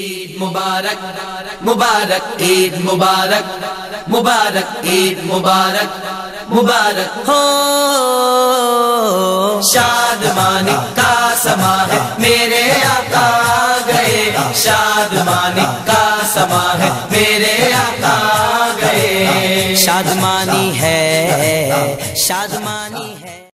ईद मुबारक मुबारक, ईद मुबारक मुबारक, ईद मुबारक मुबारक हो। शादमानी का समा है, मेरे आका गए। शादमानी का समा है, मेरे आका गए। शादमानी है शादमानी